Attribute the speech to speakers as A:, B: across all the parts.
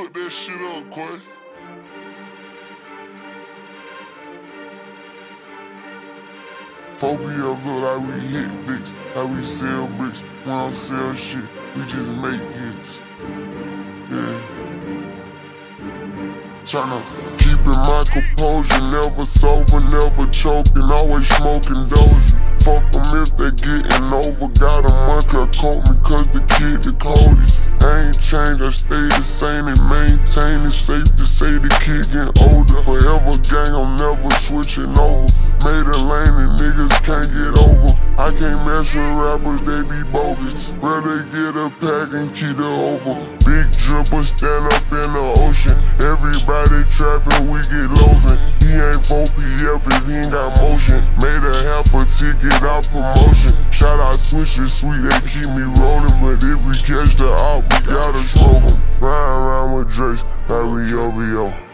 A: Cook that shit up, Quay. Phobia look like we hit bricks, how we sell bricks. We don't sell shit, we just make hits. Yeah. Turn up, keeping my composure, never sober, never choking, always smoking dozy. Fuck them if they getting over, got a monkey coat me cause the kid the. Ain't I stay the same and maintain it. Safe to say the kid getting older. Forever gang, I'm never switching over. Made a lane and niggas can't get over. I can't mess with rappers, they be bogus. Rather get a pack and keep it over. Big dripper stand up in the ocean. Everybody trapping, we get losing. He ain't 4PF if he ain't got motion. Made a half a ticket out promotion. Shout out switches, sweet, they keep me rolling. But if we catch the op, we gotta smoke 'em. Ride around with Drake's, like we OVO.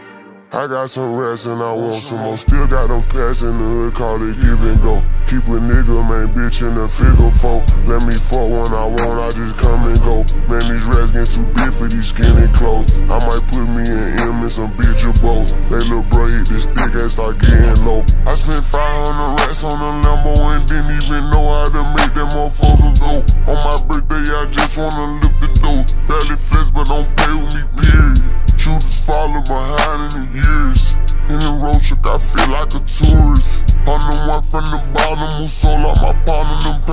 A: I got some rats and I want some more. Still got them packs in the hood, call it give and go. Keep a nigga, man, bitch in the figure four. Let me fuck when I want, I just come and go. Man, these rats getting too big for these skinny clothes. I might put me in M and some bitch or both. They little bro hit the stick and start getting low. I spent 500 rats on a Lambo and didn't even know how to make that motherfucker go. On my birthday, I just wanna lift the dough. Barely flex, but don't play with me, period. Behind in the years. In the road trip, I feel like a tourist. I'm the one from the bottom who sold out my partner.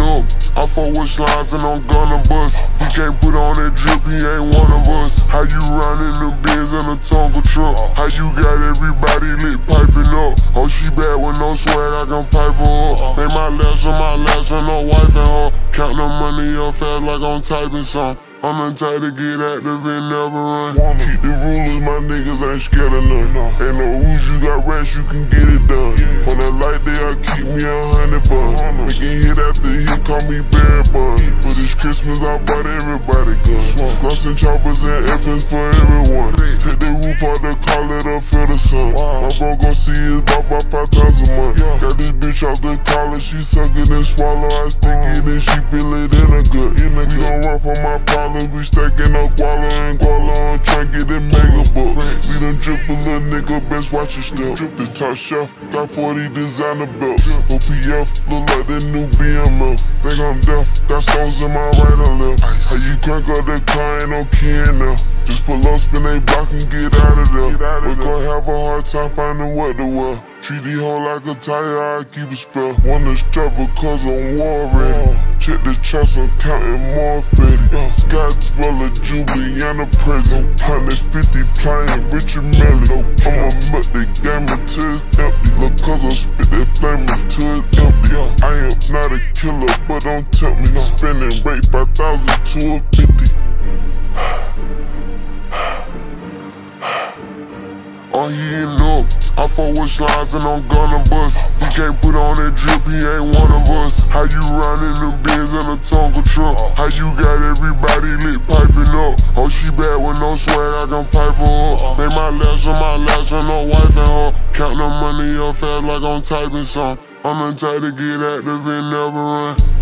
A: Up. I fuck with slides and I'm gonna bust. He can't put on that drip, he ain't one of us. How you running the Benz in a Tonka truck? How you got everybody lit piping up? Oh, she bad with no swag, I can pipe her up. Make my last on my last with no wife and her. Count the money up fast like I'm typing some. I'm the type to get active and never run. Keep the rulers, my niggas ain't scared of none. Ain't no rules, you got rats, you can get it done. On that light day, I keep me a hundred bucks. Making hit after hit, call me Barry Bun. For this Christmas, I bought everybody guns. Gloss and choppers and FS for everyone. Take the roof out the call it up for the sun. My bro gon' see his about by five times a month. Got this bitch off the collar, she suck it and swallow. I stick it and she feel it in her gut. We gon' run for my problem, we stacking up guala and guala on tryna get it mega bucks. We done drip a little nigga, best watch your step. Drip is top shelf, got 40 designer belts. OPF, look like the new BMF. Think I'm deaf, got stones in my right and left. How you crank up the car, ain't no key in there. Just pull up, spin they block and get out of there. We gon' have a hard time finding what to wear. Treat the hoe like a tire, I keep it spell. Wanna strap because I'm war ready. Check the chest, I'm counting more fitty. Scott Dweller, Juliana present. 150 playing Richard Mille. I'ma mutt the game until it's empty. Look, cause I spit that flame until it's empty. I am not a killer, but don't tempt me. Spending rate 5,000 to a 50. Oh, he ain't up. I fuck with slides and I'm gonna bust. He can't put on that drip, he ain't one of us. How you running the Benz in a Tonka truck? How you got everybody lit piping up? Oh, she bad with no swag, I can pipe her up. Make my last on my last with no wife and her. Count the money up fast like I'm typing some. I'm the type to get active and never run.